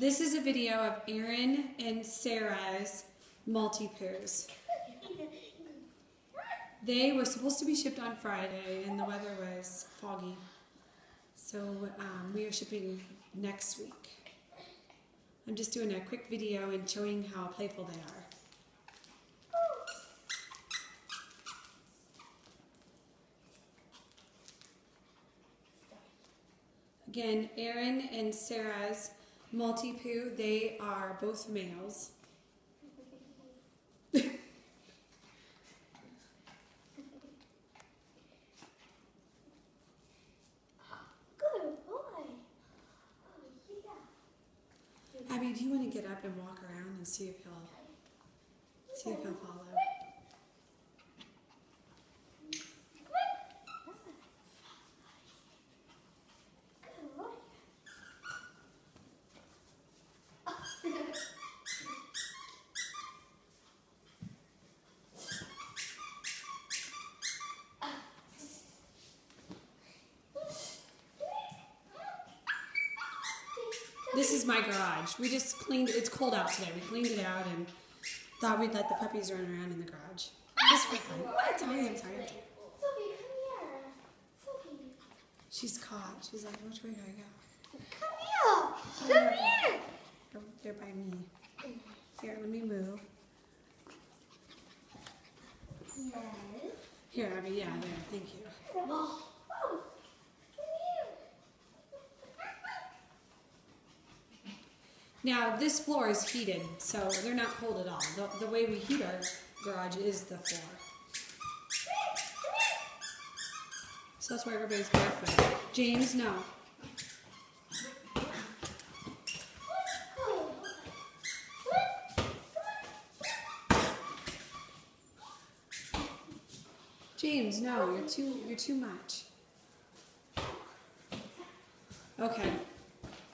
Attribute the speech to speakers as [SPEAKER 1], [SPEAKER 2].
[SPEAKER 1] This is a video of Aaron and Sarah's Maltipoos. They were supposed to be shipped on Friday and the weather was foggy. So um, we are shipping next week. I'm just doing a quick video and showing how playful they are. Again, Aaron and Sarah's Maltipoo, they are both males.
[SPEAKER 2] Good boy. Oh, yeah.
[SPEAKER 1] Abby, do you want to get up and walk around and see if he'll see if he'll follow? This is my garage. We just cleaned it. It's cold out today. We cleaned it out and thought we'd let the puppies run around in the garage. Just for fun. What? Sorry, I'm sorry. I'm sorry.
[SPEAKER 2] Sophie, come here. Sophie,
[SPEAKER 1] She's caught. She's like, which way do I go?
[SPEAKER 2] come here. Come here.
[SPEAKER 1] They're by me. Here, let me move.
[SPEAKER 2] Yes.
[SPEAKER 1] Here, Abby. Yeah, there. Thank you.
[SPEAKER 2] Oh, oh, come here.
[SPEAKER 1] Now, this floor is heated, so they're not cold at all. The, the way we heat our garage is the floor. So that's why everybody's barefoot. James, no. James, no, you're too you're too much. Okay.